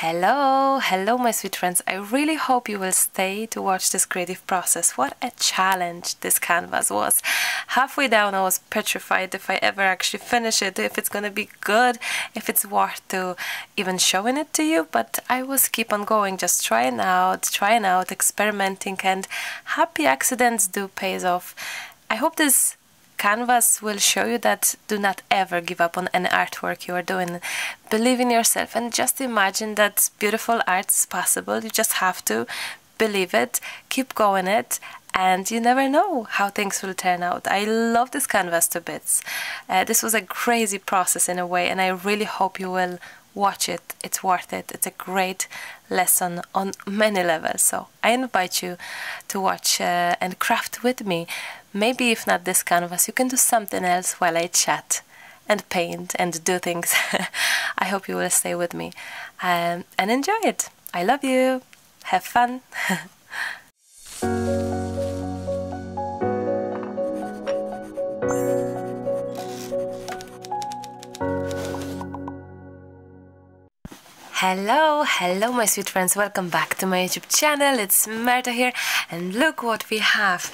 Hello, hello, my sweet friends. I really hope you will stay to watch this creative process. What a challenge this canvas was. Halfway down, I was petrified if I ever actually finish it, if it's gonna be good, if it's worth to even showing it to you. But I was keep on going, just trying out, trying out, experimenting, and happy accidents do pays off. I hope this Canvas will show you that do not ever give up on any artwork you are doing. Believe in yourself and just imagine that beautiful art is possible. You just have to believe it, keep going it, and you never know how things will turn out. I love this canvas to bits. Uh, this was a crazy process in a way, and I really hope you will watch it. It's worth it. It's a great lesson on many levels. So I invite you to watch uh, and craft with me. Maybe if not this canvas, you can do something else while I chat and paint and do things. I hope you will stay with me um, and enjoy it. I love you. Have fun. Hello, hello my sweet friends, welcome back to my YouTube channel, it's Marta here. And look what we have,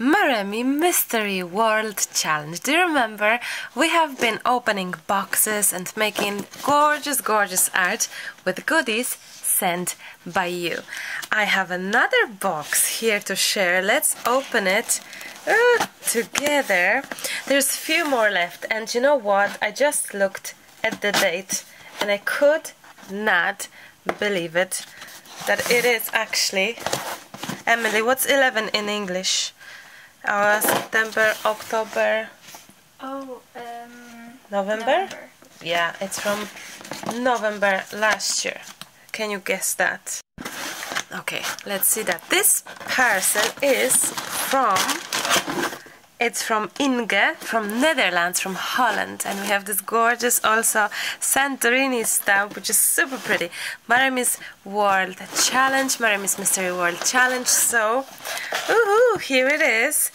Maremi Mystery World Challenge. Do you remember? We have been opening boxes and making gorgeous gorgeous art with goodies sent by you. I have another box here to share, let's open it uh, together. There's a few more left. And you know what, I just looked at the date and I could not believe it that it is actually Emily what's 11 in English? Uh, September October. Oh um, November? November. Yeah it's from November last year. Can you guess that? Okay let's see that. This parcel is from it's from Inge, from Netherlands, from Holland, and we have this gorgeous also Santorini stamp, which is super pretty. Maremi's World Challenge, Maremi's Mystery World Challenge. So, ooh, here it is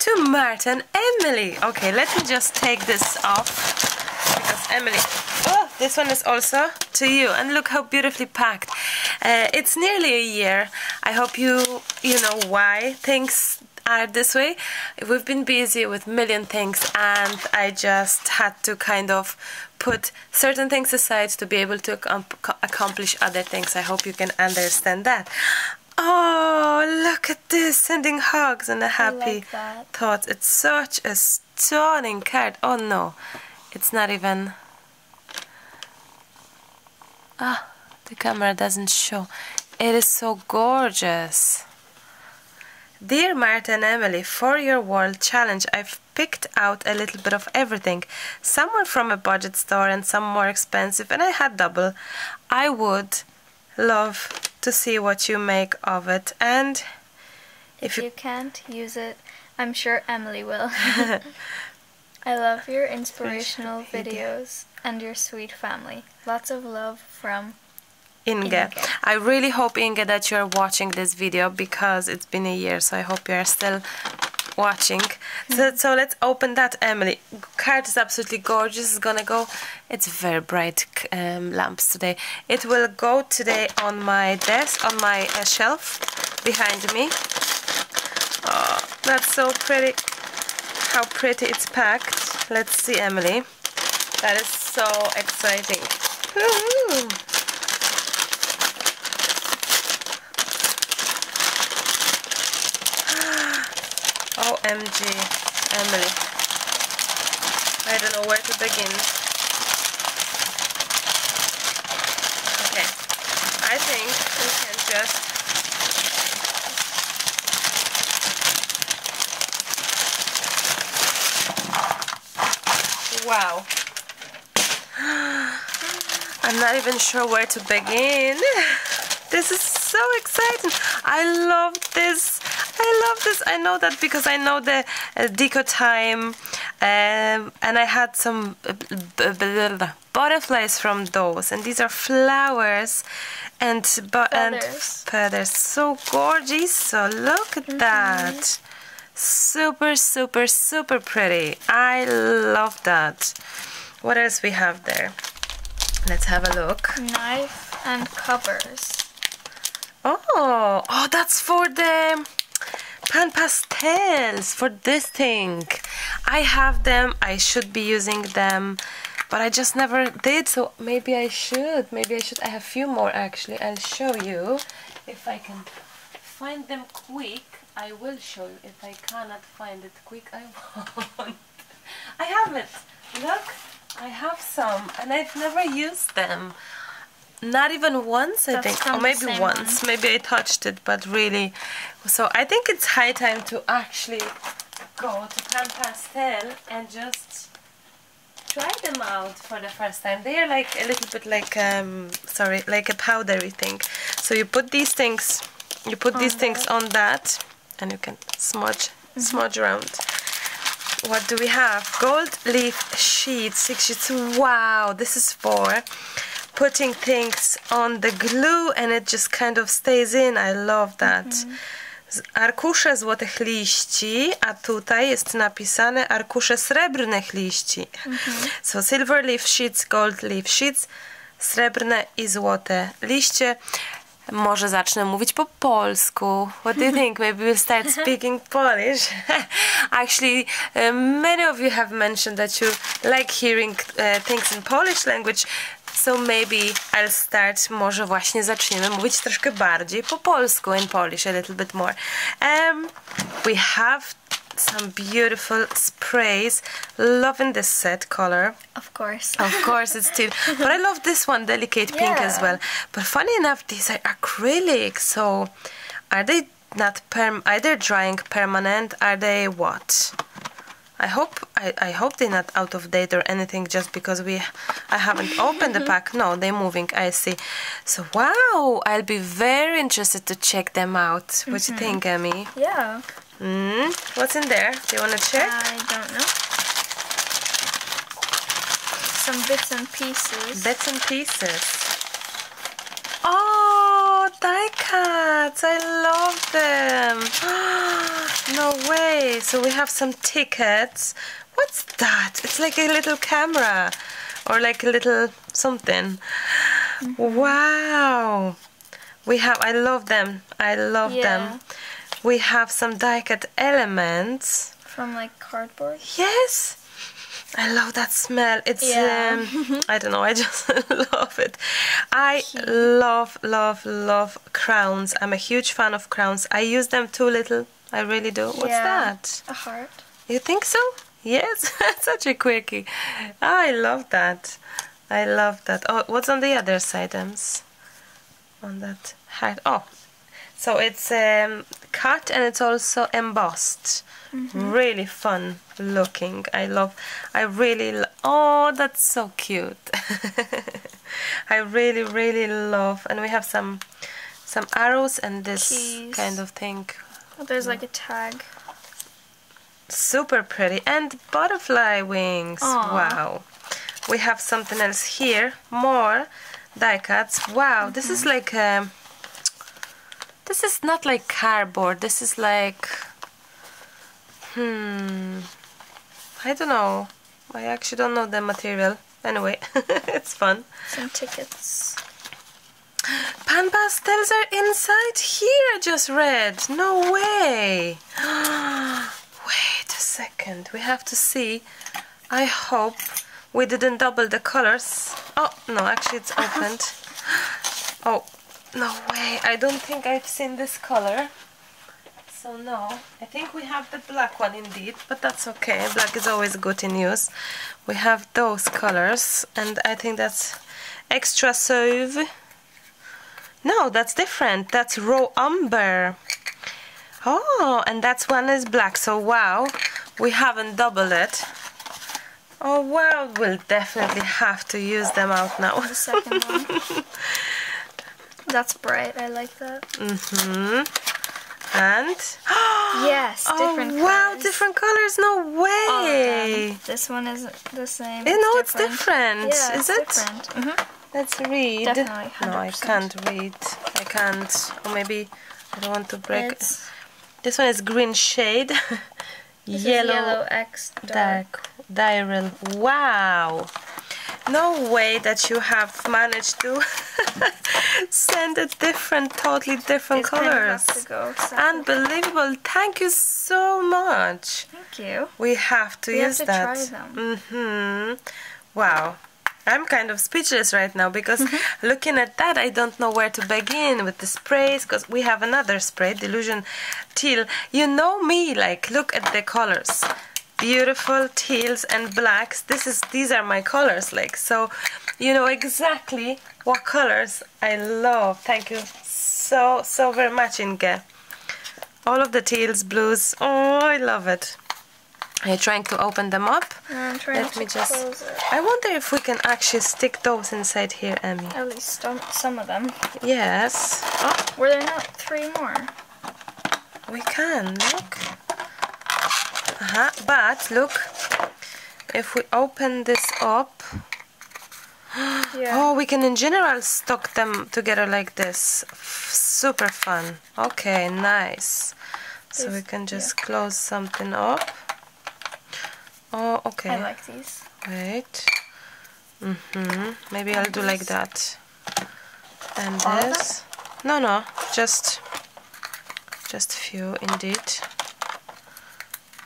to Marta and Emily. Okay, let me just take this off because Emily. Oh, this one is also to you, and look how beautifully packed. Uh, it's nearly a year. I hope you you know why things are this way. We've been busy with million things and I just had to kind of put certain things aside to be able to accomplish other things. I hope you can understand that. Oh, look at this, sending hugs and a happy like thought. It's such a stunning card. Oh no, it's not even... Ah, the camera doesn't show. It is so gorgeous. Dear Marta and Emily, for your World Challenge, I've picked out a little bit of everything. Some were from a budget store and some more expensive, and I had double. I would love to see what you make of it, and if, you, you can't use it, I'm sure Emily will. I love your inspirational videos and your sweet family. Lots of love from Inge. Inge. I really hope Inge that you're watching this video because it's been a year so I hope you're still watching. So, mm-hmm. so let's open that Emily. Card is absolutely gorgeous. It's gonna go, it's very bright um, lamps today. It will go today on my desk, on my uh, shelf behind me. Oh, that's so pretty. How pretty it's packed. Let's see Emily. That is so exciting. OMG, Emily. I don't know where to begin. Okay, I think we can just Wow. I'm not even sure where to begin. This is so exciting. I love this I love this. I know that because I know the uh, deco time um, and I had some uh, butterflies from those and these are flowers and, feathers. and feathers. So gorgeous. So look at mm -hmm. that. Super, super, super pretty. I love that. What else we have there? Let's have a look. Knife and covers. Oh, oh, that's for the PanPastels for this thing. I have them. I should be using them, but I just never did. So maybe I should. Maybe I should. I have a few more actually. I'll show you if I can find them quick. I will show you. If I cannot find it quick, I won't. I have it. Look, I have some, and I've never used them. Not even once, I That's think. Or maybe once. one. Maybe I touched it, but really. So I think it's high time to actually go to PanPastel and just try them out for the first time. They are like a little bit like, um, sorry, like a powdery thing. So you put these things, you put these things on that, and you can smudge, Mm-hmm. smudge around. What do we have? Gold leaf sheets, six sheets. Wow, this is for putting things on the glue and it just kind of stays in. I love that. Z- Arkusze złotych liści, a tutaj jest napisane arkusze srebrnych liści. So silver leaf sheets, gold leaf sheets, srebrne i złote liście. Może zacznę mówić po polsku. What do you think? Maybe we'll start speaking Polish. Actually, uh, many of you have mentioned that you like hearing uh, things in Polish language. So maybe I'll start, może właśnie zaczniemy mówić troszkę bardziej po polsku, in Polish a little bit more. Um, we have some beautiful sprays. Loving this set color. Of course. Of course, it's too. but I love this one, delicate pink as well. But funny enough, these are acrylic. So, are they not perm? Either drying permanent? Are they what? I hope I, I hope they're not out of date or anything just because we I haven't opened the pack. No, they're moving. I see. So wow, I'll be very interested to check them out. What do you think, Emmy? Yeah. Mm, what's in there? Do you want to check? I don't know. Some bits and pieces. Bits and pieces. Oh, die cuts! I love them. no way. So we have some tickets. What's that? It's like a little camera or like a little something. Wow. We have, I love them. I love Yeah. them. We have some die cut elements. From like cardboard. Yes. I love that smell. It's Yeah. um, I don't know, I just love it. I love love love crowns. I'm a huge fan of crowns. I use them too little. I really do. What's Yeah. that? A heart. You think so? Yes, such a quickie. I love that. I love that. Oh, what's on the other side, Ems? On that heart. Oh, so it's um, cut and it's also embossed. Really fun looking. I love. I really. Lo- oh, that's so cute. I really, really love. And we have some, some arrows and this Keys. kind of thing. Oh, there's like a tag. Super pretty. And butterfly wings. Aw. Wow. We have something else here. More die cuts. Wow, this is like um This is not like cardboard. This is like hmm I don't know. I actually don't know the material. Anyway, it's fun. Some tickets. PanPastels are inside here, I just read. No way. Wait a second. We have to see. I hope we didn't double the colors. Oh, no, actually it's opened. Oh, no way. I don't think I've seen this color. So no, I think we have the black one indeed, but that's okay. Black is always good in use. We have those colors, and I think that's extra sauve. No, that's different. That's raw umber. Oh, and that's one is black. So wow, we haven't doubled it. Oh wow, we'll definitely have to use them out now. The second one. That's bright. I like that. hmm And Yes, different oh wow, colors. different colors. No way. This one is the same. You know, it's different. Yeah, Is it's it? different. hmm Let's read. Definitely, No, I can't read. I can't. Or maybe I don't want to break. It's This one is green shade. yellow, yellow X dark. dark diral. Wow. No way that you have managed to Send a different, totally different of colors. go separate. Unbelievable. Thank you so much. Thank you. We have to We have to that. try them. hmm Wow. I'm kind of speechless right now because Mm-hmm. looking at that, I don't know where to begin with the sprays because we have another spray, Delusion Teal. You know me, like, look at the colors. Beautiful teals and blacks. This is these are my colors, like so. You know exactly what colors I love. Thank you so so very much, Inge. All of the teals, blues. Oh, I love it. Are you trying to open them up? I'm trying Let to me just. close it. I wonder if we can actually stick those inside here, Emmy. At least some, some of them. Yes. Oh, Were there not three more? we can look. Uh-huh. But look, if we open this up, Yeah. oh, we can in general stock them together like this. F- super fun. Okay, nice. So we can just close something up. Oh, okay. I like these. Wait. Mm-hmm. Maybe I'll do like that. And All this. No, no. Just, just few indeed.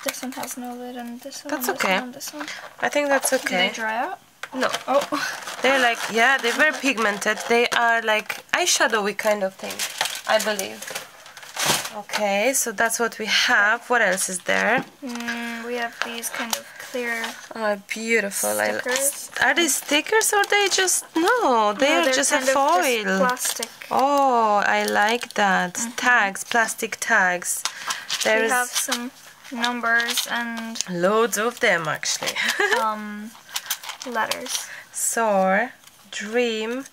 This one has no lid and this one That's this okay. one this one. I think that's okay. okay. they dry out? No, Oh. they're like yeah, they're very pigmented. They are like eyeshadowy kind of thing, I believe. Okay, so that's what we have. What else is there? Mm, we have these kind of clear. Oh, beautiful. I- Stickers? are they stickers or they just no? They No, are just a foil. plastic. Oh, I like that. Tags, plastic tags. we There's have some numbers and loads of them actually. um, letters. Soar, dream,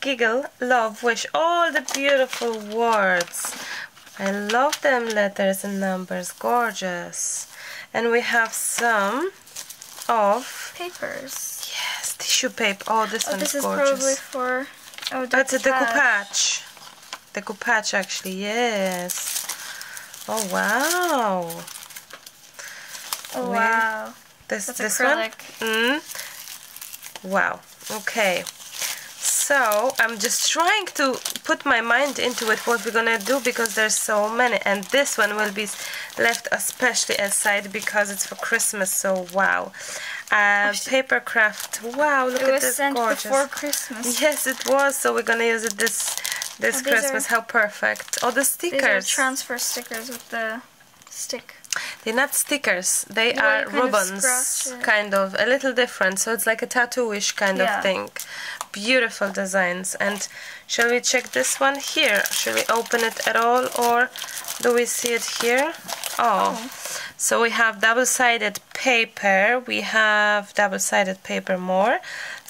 giggle, love, wish. All the beautiful words. I love them letters and numbers. Gorgeous. And we have some of Papers. yes tissue paper. Oh, this Oh, one this is is probably for. Oh, That's a decoupage. Decoupage, actually. Yes. Oh wow. Oh wow. This That's this acrylic. one. Mm. Wow. Okay. So I'm just trying to put my mind into it what we're gonna do because there's so many and this one will be left especially aside because it's for Christmas so wow uh, paper craft wow look It at was this sent gorgeous before Christmas. yes it was so we're gonna use it this this Oh, Christmas are- how perfect oh the stickers. These are stickers transfer stickers with the stick. They're not stickers. They are kind of ribbons, kind of a little different. So it's like a tattoo-ish kind Yeah. of thing. Beautiful designs. And shall we check this one here? Shall we open it at all, or do we see it here? Oh, so we have double-sided paper. We have double-sided paper more,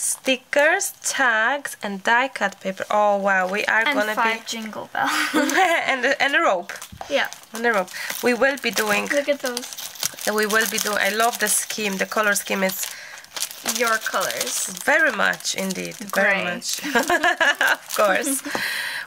stickers, tags, and die-cut paper. Oh wow, we are And gonna five jingle bells. be and a, and a rope. yeah. And a rope. We will be doing Look at those. we will be doing I love the scheme the color scheme is Your colors. very much indeed. Very much. Of course.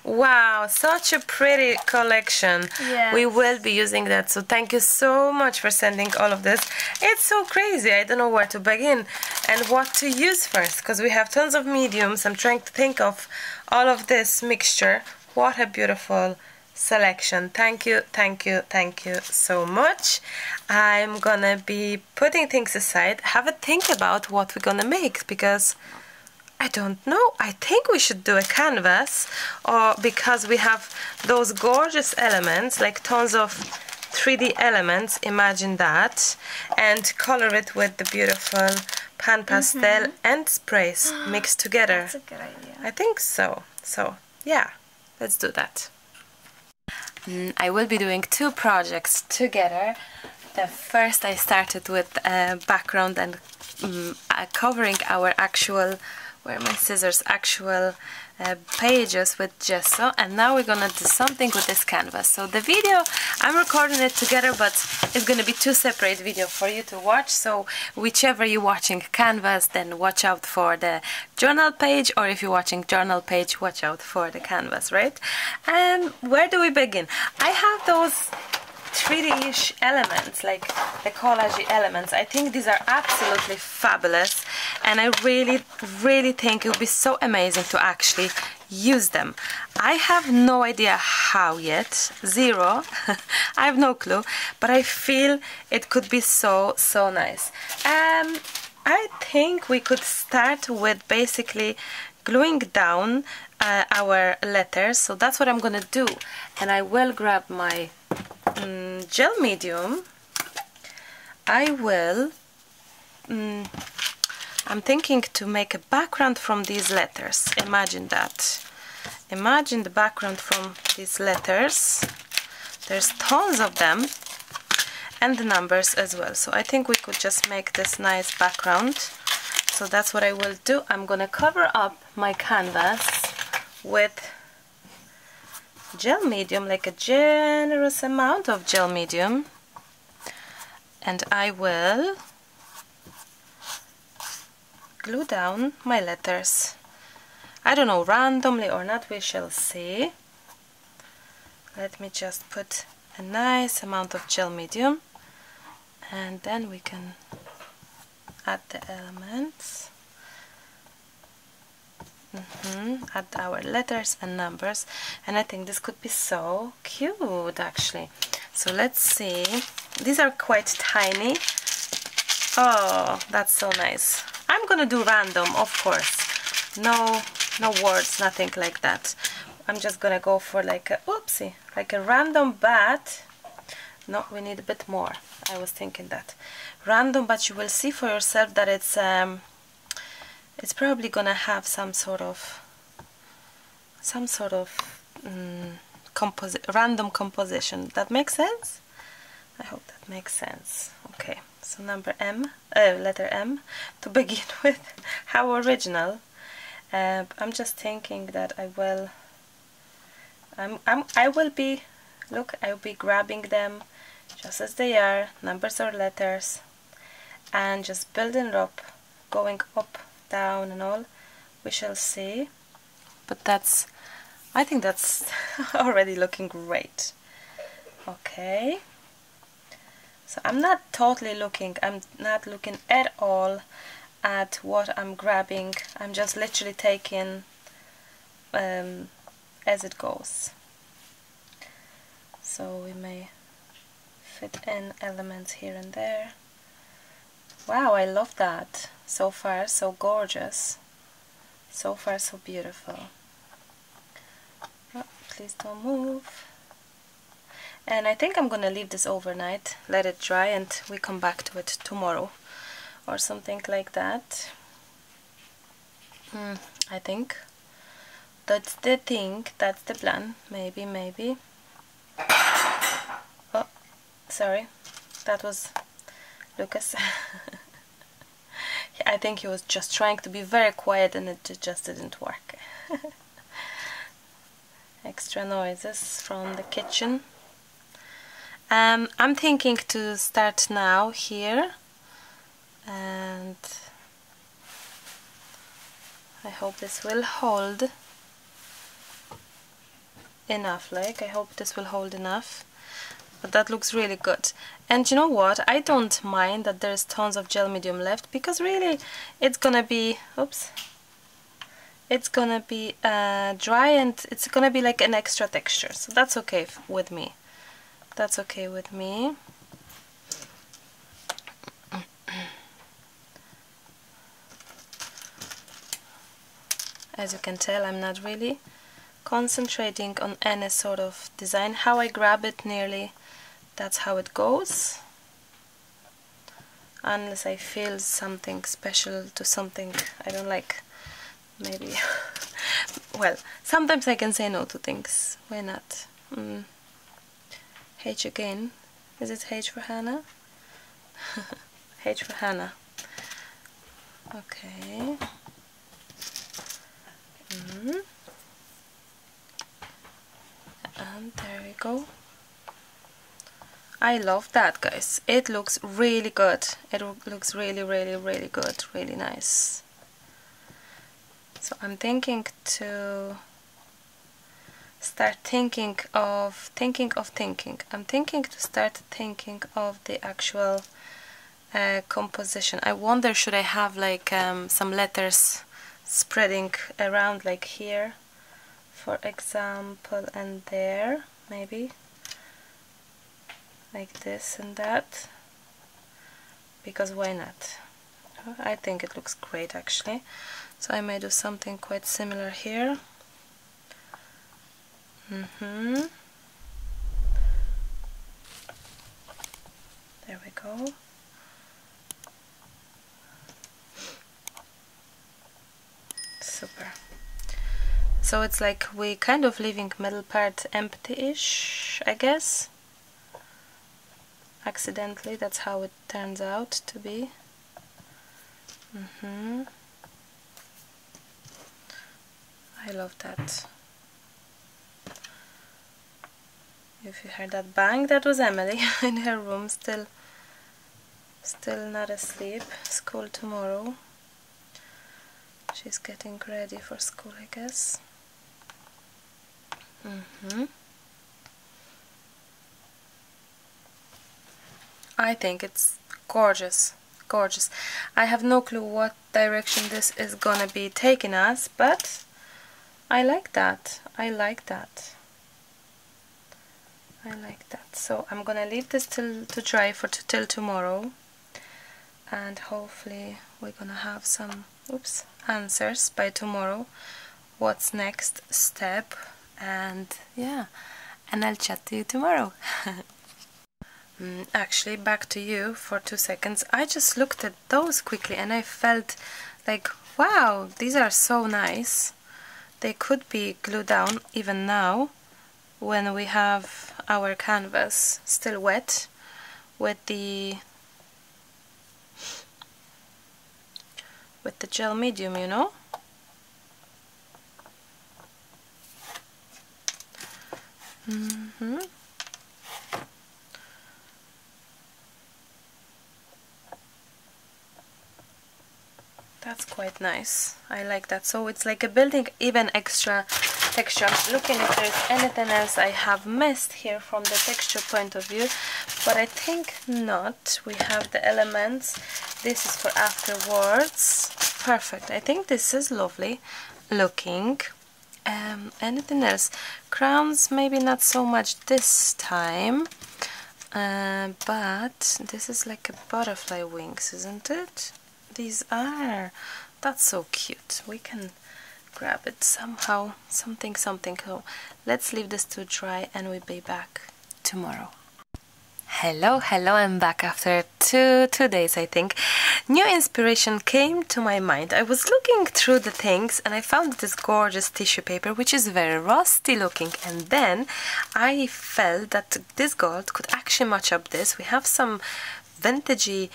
Wow such a pretty collection. Yes. we will be using that. So thank you so much for sending all of this. It's so crazy. I don't know where to begin and what to use first because we have tons of mediums. I'm trying to think of all of this mixture. What a beautiful selection thank you thank you thank you so much i'm gonna be putting things aside have a think about what we're gonna make because I don't know. I think we should do a canvas or because we have those gorgeous elements like tons of 3D elements, imagine that, and color it with the beautiful PanPastel mm-hmm. and sprays mixed together. That's a good idea. I think so. So, yeah, let's do that. Mm, I will be doing two projects together. The first I started with a background and um, covering our actual, where are my scissors, actual uh, pages with gesso and now we're gonna do something with this canvas. So the video, I'm recording it together but it's gonna be two separate video for you to watch so whichever you're watching canvas then watch out for the journal page or if you're watching journal page watch out for the canvas, right? And where do we begin? I have those 3D-ish elements, like the collage elements. I think these are absolutely fabulous and I really, really think it would be so amazing to actually use them. I have no idea how yet, zero, I have no clue, but I feel it could be so, so nice. Um, I think we could start with basically gluing down uh, our letters so that's what I'm gonna do and I will grab my um, gel medium. I will um, I'm thinking to make a background from these letters. Imagine that. Imagine the background from these letters. There's tons of them and the numbers as well. So I think we could just make this nice background. So that's what I will do. I'm gonna cover up my canvas with gel medium like a generous amount of gel medium. And I will glue down my letters. I don't know randomly or not we shall see. Let me just put a nice amount of gel medium and then we can add the elements mm -hmm. add our letters and numbers. And I think this could be so cute actually. So let's see. These are quite tiny. Oh that's so nice. I'm gonna do random of course. No no words nothing like that. I'm just gonna go for like a oopsie like a random bat. No we need a bit more. I was thinking that. Random but you will see for yourself that it's um, it's probably gonna have some sort of some sort of um, random composition. That makes sense? I hope that makes sense. Okay so number M uh, letter M to begin with. How original. Uh, I'm just thinking that I will I'm, I'm I will be look I will be grabbing them just as they are numbers or letters and just building up going up down and all. We shall see. But that's I think that's already looking great. Okay. So I'm not totally looking I'm not looking at all at what I'm grabbing. I'm just literally taking um, as it goes. So we may fit in elements here and there. Wow, I love that. So far, so gorgeous. So far, so beautiful. Oh, please don't move. And I think I'm gonna leave this overnight, let it dry, and we come back to it tomorrow or something like that. Mm, I think that's the thing, that's the plan. Maybe, maybe. Oh, sorry, that was Lucas. I think he was just trying to be very quiet and it just didn't work. Extra noises from the kitchen. Um, I'm thinking to start now here and I hope this will hold enough like I hope this will hold enough but that looks really good. And you know what? I don't mind that there's tons of gel medium left because really it's gonna be oops it's gonna be uh, dry and it's gonna be like an extra texture. So that's okay with me. That's okay with me. As you can tell I'm not really concentrating on any sort of design. How I grab it nearly that's how it goes. Unless I feel something special to something I don't like maybe. Well sometimes I can say no to things. Why not? Mm. H again. Is it H for Hannah? H for Hannah. Okay. Mm. and there we go I love that guys. It looks really good. It looks really really really good. Really nice. So I'm thinking to start thinking of thinking of thinking. I'm thinking to start thinking of the actual uh, composition. I wonder should I have like um, some letters spreading around like here for example and there maybe like this and that. Because why not? I think it looks great actually. So I may do something quite similar here. Mm -hmm. there we go. Super. So it's like we kind of leaving middle part empty-ish I guess accidentally. That's how it turns out to be. Mm -hmm. I love that. If you heard that bang that was Emily in her room still still not asleep. School tomorrow. She's getting ready for school I guess. Mm -hmm. I think it's gorgeous gorgeous. I have no clue what direction this is gonna be taking us but I like that. I like that. I like that. So I'm gonna leave this till to dry for till tomorrow. And hopefully we're gonna have some oops answers by tomorrow. What's next step? And yeah and I'll chat to you tomorrow mm, actually back to you for two seconds. I just looked at those quickly and I felt like wow these are so nice. They could be glued down even now when we have our canvas still wet with the with the gel medium, you know? Mm That's quite nice. I like that. So it's like a building even extra texture. I'm looking if there's anything else I have missed here from the texture point of view, but I think not. We have the elements. This is for afterwards. Perfect. I think this is lovely looking. Um, anything else? Crowns, maybe not so much this time. Uh, but this is like a butterfly wings, isn't it? These are. That's so cute. We can grab it somehow. Something something. So let's leave this to dry and we'll be back tomorrow. Hello hello. I'm back after two two days i think. New inspiration came to my mind. I was looking through the things and i found this gorgeous tissue paper which is very rusty looking. And then i felt that this gold could actually match up this. We have some vintagey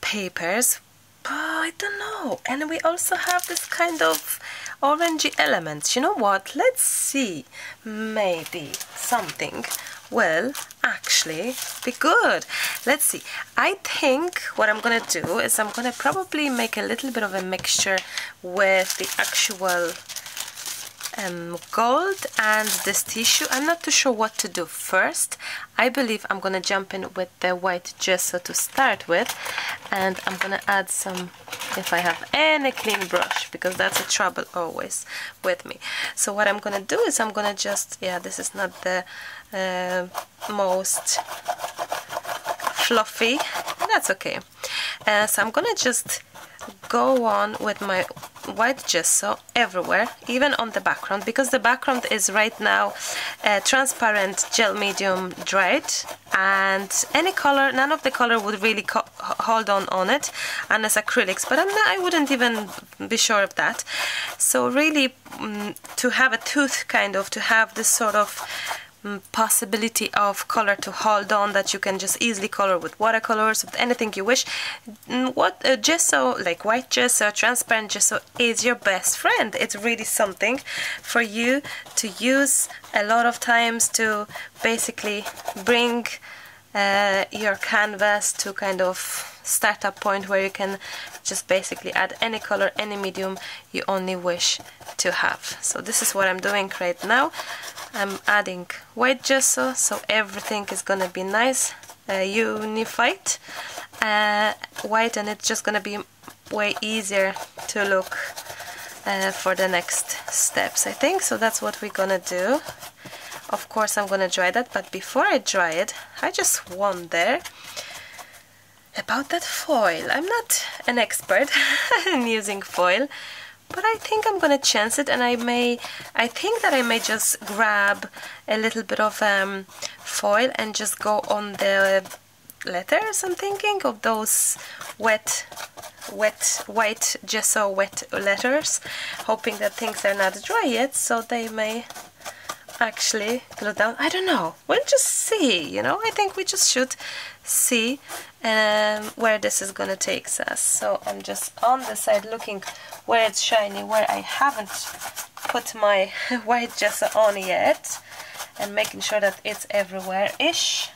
papers but I don't know. And we also have this kind of orangey elements. You know what? Let's see. Maybe something will actually be good. Let's see. I think what I'm gonna do is I'm gonna probably make a little bit of a mixture with the actual um, gold and this tissue. I'm not too sure what to do first. I believe I'm gonna jump in with the white gesso to start with and I'm gonna add some if I have any clean brush because that's a trouble always with me. So what I'm gonna do is I'm gonna just, yeah this is not the uh, most fluffy, that's okay. Uh, so I'm gonna just go on with my white gesso everywhere even on the background because the background is right now uh, transparent gel medium dried and any color none of the color would really hold on on it unless acrylics but not, i wouldn't even be sure of that. So really um, to have a tooth kind of to have this sort of possibility of color to hold on that you can just easily color with watercolors with anything you wish. Mm, what uh, gesso like white gesso transparent gesso is your best friend. It's really something for you to use a lot of times to basically bring uh, your canvas to kind of startup point where you can just basically add any color any medium you only wish to have. So this is what I'm doing right now. I'm adding white gesso so everything is gonna be nice uh, unified uh, white and it's just gonna be way easier to look uh, for the next steps I think. So that's what we're gonna do. Of course I'm gonna dry that but before I dry it I just wonder about that foil. I'm not an expert in using foil but I think I'm gonna chance it and I may I think that I may just grab a little bit of um, foil and just go on the letters I'm thinking of those wet wet white gesso wet letters hoping that things are not dry yet so they may actually glue down. I don't know. We'll just see you know? I think we just should see um, where this is gonna take us. So I'm just on the side looking where it's shiny where I haven't put my white gesso on yet and making sure that it's everywhere-ish.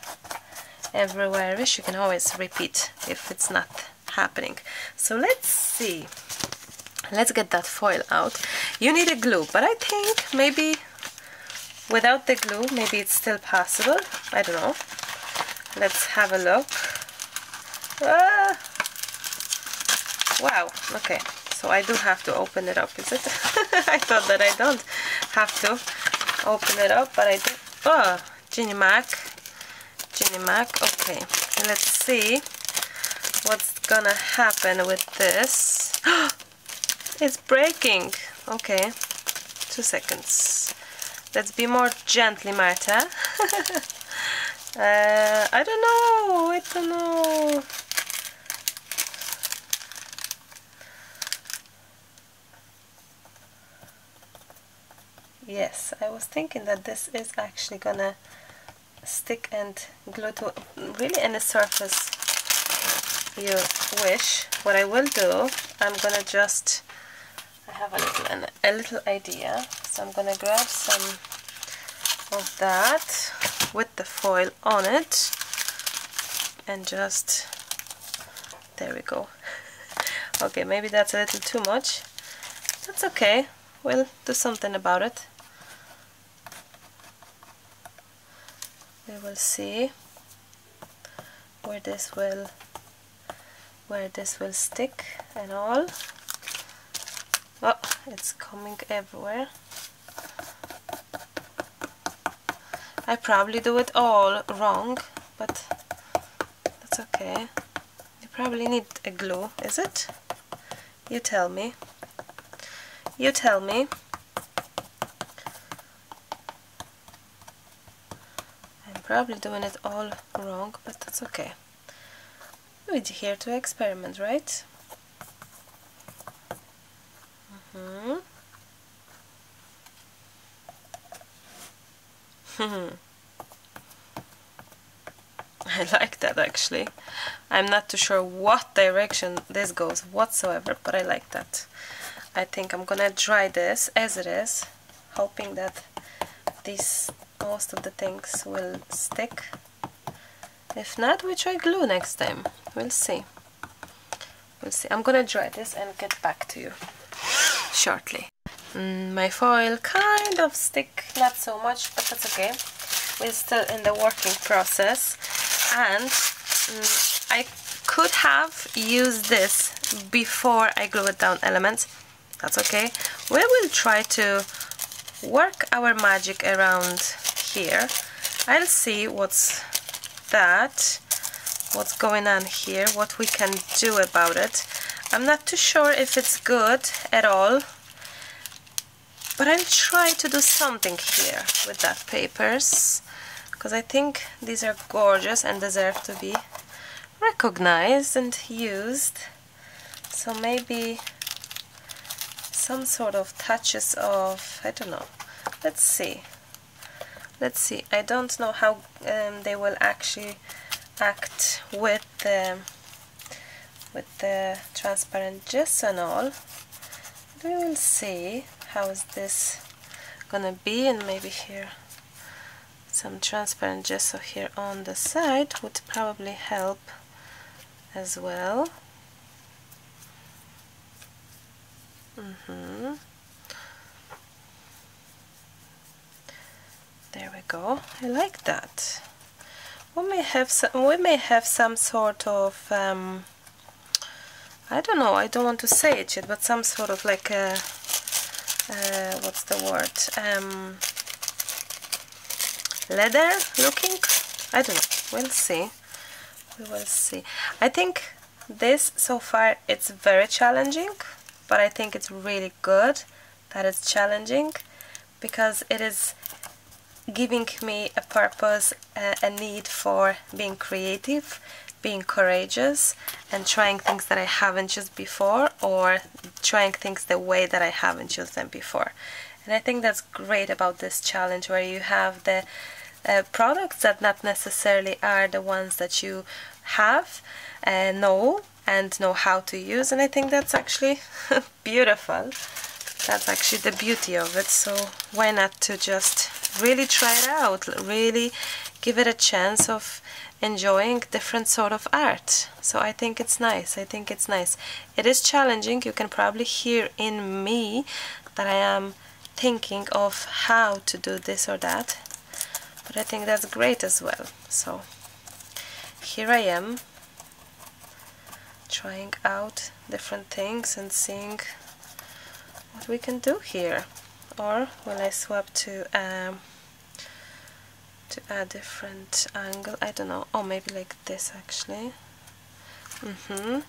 Everywhere-ish you can always repeat if it's not happening. So let's see. Let's get that foil out. You need a glue but I think maybe without the glue maybe it's still possible. I don't know let's have a look. Ah. wow okay. So I do have to open it up is it? I thought that I don't have to open it up but I do. Oh Ginny Mac. Ginny Mac okay. Let's see what's gonna happen with this. It's breaking. Okay two seconds. Let's be more gently Marta uh, I don't know I don't know. Yes I was thinking that this is actually gonna stick and glue to really any surface you wish. What I will do I'm gonna just I have a little a little idea. So I'm gonna grab some of that with the foil on it. And just there we go. Okay maybe that's a little too much. That's okay. We'll do something about it. We will see where this will where this will stick and all. Oh it's coming everywhere I probably do it all wrong but that's okay. You probably need a glue is it? You tell me. You tell me. I'm probably doing it all wrong, but that's okay. We're here to experiment, right? Mm hmm I like that actually. I'm not too sure what direction this goes whatsoever, but I like that. I think I'm gonna dry this as it is, hoping that these most of the things will stick. If not, we try glue next time. We'll see. We'll see. I'm gonna dry this and get back to you shortly. Mm, my foil kind of stick, not so much, but that's okay. We're still in the working process. And mm, I could have used this before I glue it down elements. That's okay. We will try to work our magic around here. I'll see what's that, what's going on here, what we can do about it. I'm not too sure if it's good at all, but I'll try to do something here with that papers, because I think these are gorgeous and deserve to be recognized and used. So maybe some sort of touches of, I don't know, let's see. Let's see. I don't know how um, they will actually act with the with the transparent gesso and all. We will see how is this gonna be? And maybe here some transparent gesso here on the side would probably help as well. Mm -hmm. there we go. I like that. We may have some we may have some sort of um, I don't know I don't want to say it yet but some sort of like a uh, what's the word? Um, leather looking? I don't know. We'll see. We will see. I think this so far it's very challenging but I think it's really good that it's challenging because it is giving me a purpose, a need for being creative, being courageous and trying things that I haven't used before or trying things the way that I haven't used them before. And I think that's great about this challenge where you have the uh, products that not necessarily are the ones that you have, uh, know and know how to use. And I think that's actually beautiful. That's actually the beauty of it. So why not to just really try it out really give it a chance of enjoying different sort of art. So I think it's nice. I think it's nice. It is challenging. You can probably hear in me that I am thinking of how to do this or that. But I think that's great as well. So here I am trying out different things and seeing what we can do here. Or will I swap to um, to a different angle. I don't know. Oh maybe like this actually. Mm-hmm.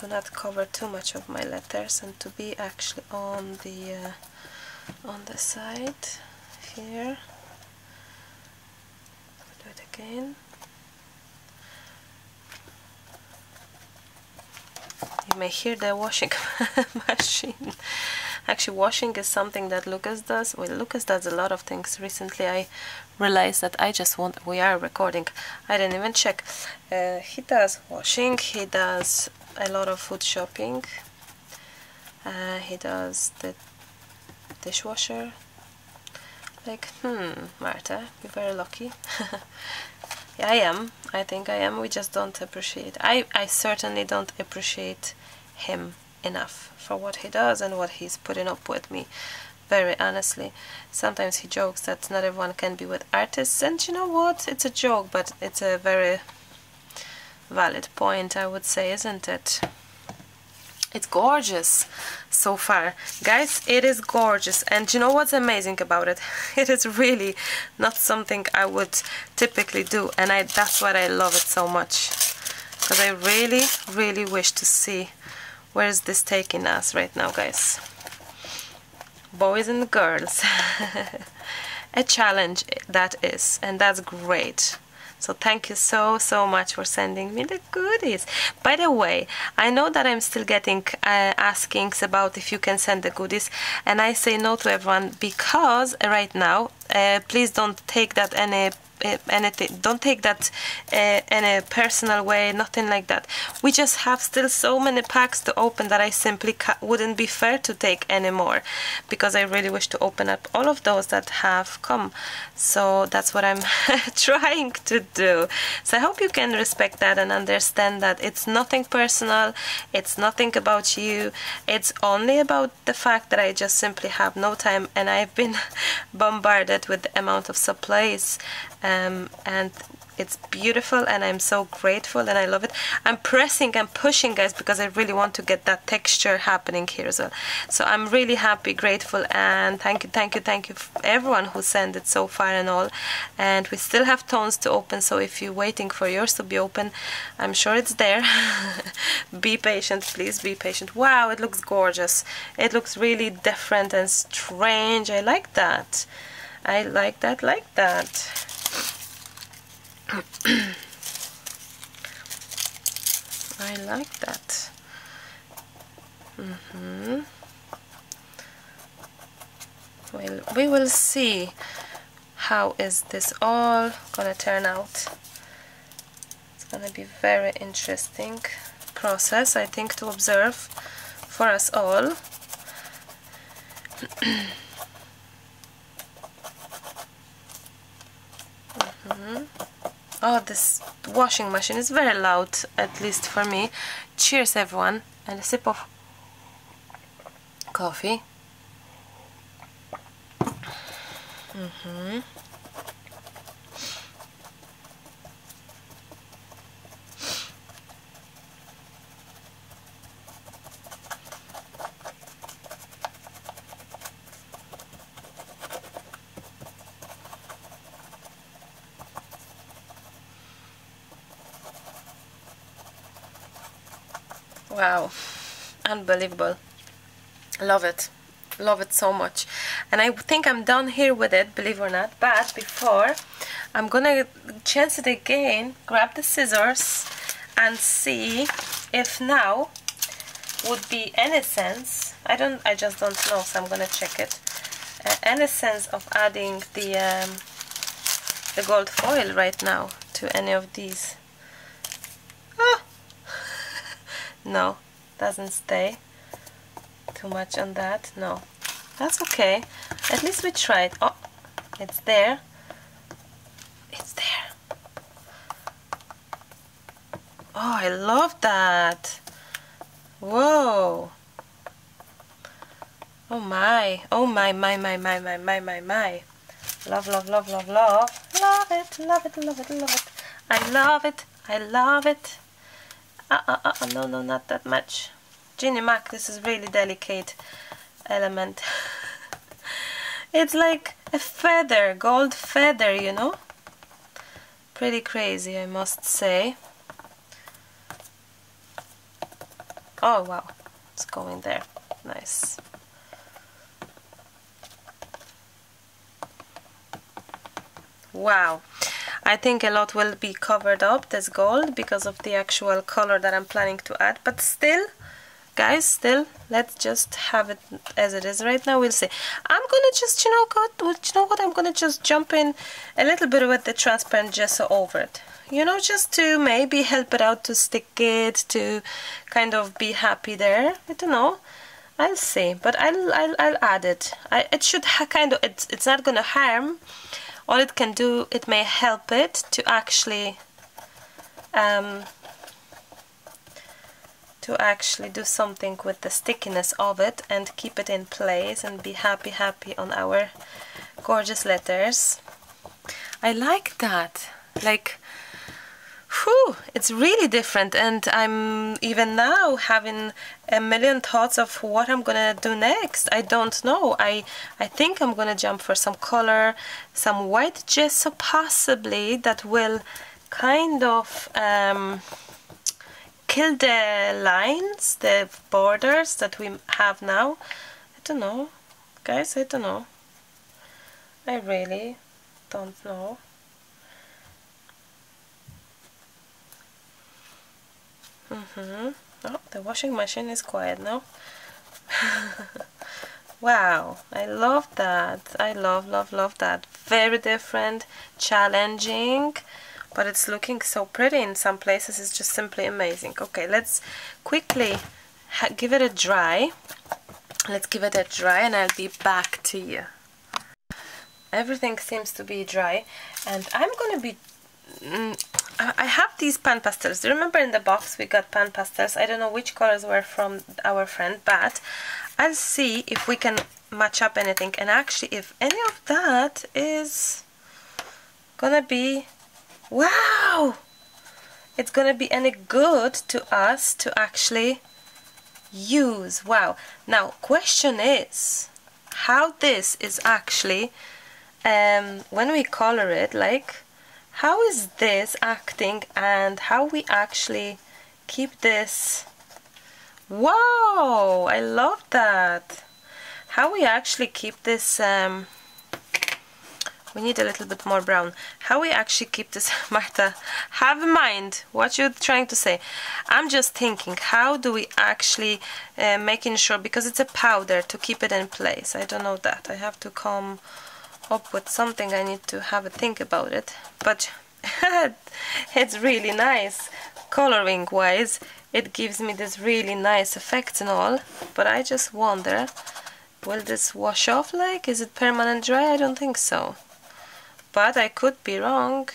Do not cover too much of my letters and to be actually on the uh, on the side here. Do it again. You may hear the washing machine actually washing is something that Lucas does. Well Lucas does a lot of things. Recently I realized that I just want we are recording. I didn't even check. Uh, he does washing. He does a lot of food shopping. Uh, he does the dishwasher. Like hmm Marta you're very lucky. Yeah, I am. I think I am. We just don't appreciate I, I certainly don't appreciate him enough for what he does and what he's putting up with me very honestly. Sometimes he jokes that not everyone can be with artists and you know what? It's a joke but it's a very valid point I would say isn't it? It's gorgeous so far. Guys it is gorgeous and you know what's amazing about it? It is really not something I would typically do and I that's why I love it so much. Because I really really wish to see where is this taking us right now guys? Boys and girls. A challenge that is and that's great. So thank you so so much for sending me the goodies. By the way I know that I'm still getting uh, askings about if you can send the goodies and I say no to everyone because right now uh, please don't take that any anything don't take that uh, in a personal way nothing like that. We just have still so many packs to open that I simply wouldn't be fair to take anymore because I really wish to open up all of those that have come. So that's what I'm trying to do. So I hope you can respect that and understand that it's nothing personal it's nothing about you it's only about the fact that I just simply have no time and I've been bombarded with the amount of supplies um, and it's beautiful and I'm so grateful and I love it. I'm pressing and pushing guys because I really want to get that texture happening here as well. So I'm really happy grateful and thank you thank you thank you everyone who sent it so far and all. And we still have tones to open so if you're waiting for yours to be open I'm sure it's there. Be patient please be patient. Wow it looks gorgeous. It looks really different and strange. I like that. I like that like that I like that. Mm -hmm. Well, we will see how is this all gonna turn out. It's gonna be very interesting process, I think, to observe for us all. -hmm. Oh, this washing machine is very loud, at least for me. Cheers, everyone, and a sip of coffee. Mm-hmm. Wow, unbelievable. Love it. Love it so much. And I think I'm done here with it, believe it or not. But before, I'm gonna chance it again, grab the scissors and see if now would be any sense. I don't, I just don't know, so I'm gonna check it. Uh, any sense of adding the um, the gold foil right now to any of these oh. no doesn't stay too much on that no. That's okay. At least we tried. Oh it's there. It's there. Oh I love that. Whoa. Oh my. Oh my my my my my my my my. Love love love love love. Love it love it love it love it. I love it. I love it uh, uh, uh, no, no, not that much. Ginny Mac, this is really delicate element. it's like a feather, gold feather, you know? Pretty crazy, I must say. Oh, wow. It's going there. Nice. Wow. I think a lot will be covered up this gold because of the actual color that I'm planning to add. But still guys still let's just have it as it is right now. We'll see. I'm gonna just you know what you know what? I'm gonna just jump in a little bit with the transparent gesso over it. You know just to maybe help it out to stick it to kind of be happy there. I don't know. I'll see. But I'll, I'll, I'll add it. I, it should kind of it's, it's not gonna harm all it can do, it may help it to actually um, to actually do something with the stickiness of it and keep it in place and be happy happy on our gorgeous letters. I like that. Like whew, it's really different and I'm even now having a million thoughts of what I'm gonna do next. I don't know. I I think I'm gonna jump for some color some white gesso possibly that will kind of um, kill the lines the borders that we have now. I don't know. Guys I don't know. I really don't know Mm-hmm. Oh, the washing machine is quiet now. wow, I love that. I love, love, love that. Very different, challenging, but it's looking so pretty in some places. It's just simply amazing. Okay, let's quickly give it a dry. Let's give it a dry and I'll be back to you. Everything seems to be dry and I'm to be I have these PanPastels. Do you remember in the box we got PanPastels? I don't know which colors were from our friend, but I'll see if we can match up anything. And actually, if any of that is gonna be... Wow! It's gonna be any good to us to actually use. Wow. Now, question is how this is actually, um, when we color it, like how is this acting and how we actually keep this? Wow I love that. How we actually keep this um, we need a little bit more brown. How we actually keep this Marta have in mind what you're trying to say. I'm just thinking how do we actually uh, making sure because it's a powder to keep it in place. I don't know that. I have to come up with something I need to have a think about it. But it's really nice. Coloring wise it gives me this really nice effect and all but I just wonder will this wash off like is it permanent dry? I don't think so. But I could be wrong.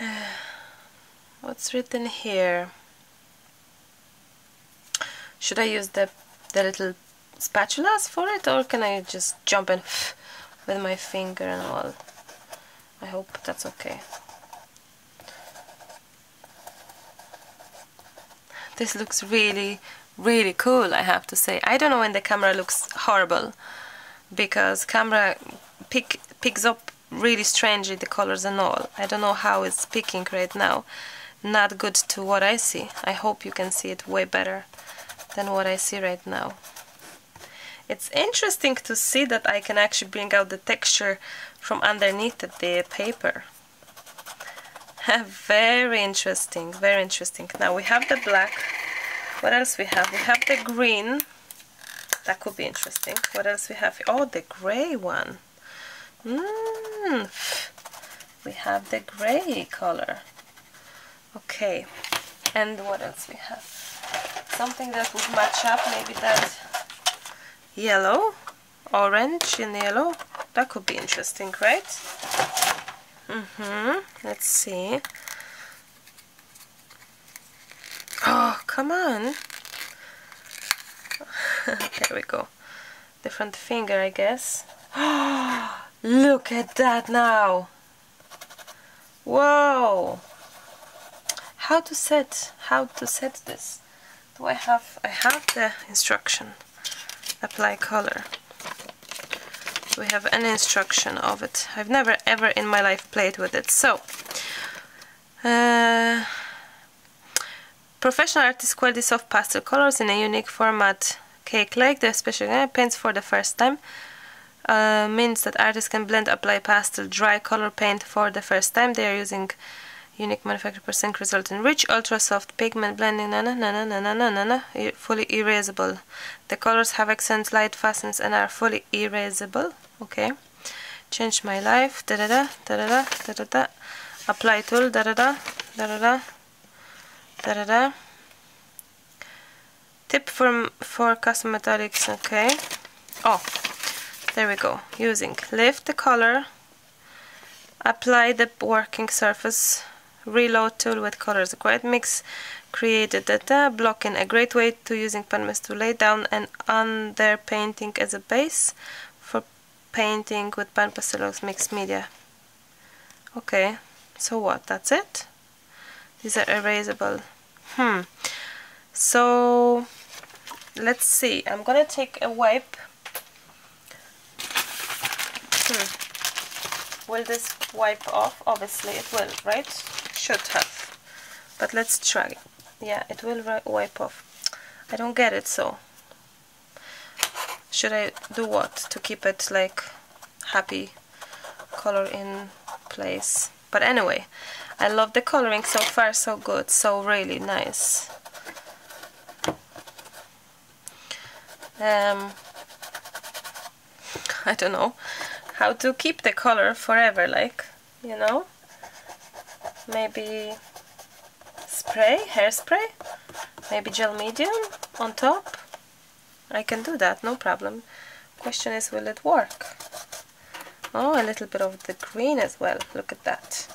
What's written here? Should I use the the little spatulas for it or can I just jump in with my finger and all? I hope that's okay. This looks really, really cool, I have to say. I don't know when the camera looks horrible because camera pick, picks up really strangely the colors and all. I don't know how it's picking right now. Not good to what I see. I hope you can see it way better than what I see right now. It's interesting to see that I can actually bring out the texture from underneath the paper. very interesting, very interesting. Now we have the black. What else we have? We have the green. That could be interesting. What else we have? Oh, the gray one. Mm. We have the gray color. Okay. And what else we have? Something that would match up, maybe that yellow, orange and yellow. That could be interesting, right? Mm-hmm. Let's see. Oh, come on. there we go. Different finger, I guess. Look at that now. Whoa. How to set, how to set this? Do I have, I have the instruction apply color. We have an instruction of it. I've never ever in my life played with it. So uh, professional artists quality soft pastel colors in a unique format cake like the special paints for the first time uh, means that artists can blend apply pastel dry color paint for the first time. They are using unique manufacturer percent result in rich ultra soft pigment blending na na na na na na na na fully erasable the colors have accent light fastens and are fully erasable okay change my life da da da da da da da da da apply tool da da da da da da da da da tip from for custom metallics okay oh there we go using lift the color apply the working surface reload tool with colors. Great mix created data blocking a great way to using panels to lay down and under painting as a base for painting with PanPastels mixed media. Okay so what? That's it? These are erasable. Hmm. So let's see. I'm gonna take a wipe. Hmm. will this wipe off? Obviously it will right should have but let's try. Yeah it will wipe off. I don't get it so. Should I do what? To keep it like happy color in place? But anyway I love the coloring so far so good so really nice. Um, I don't know. How to keep the color forever like you know maybe spray, hairspray, maybe gel medium on top. I can do that, no problem. Question is, will it work? Oh, a little bit of the green as well. Look at that.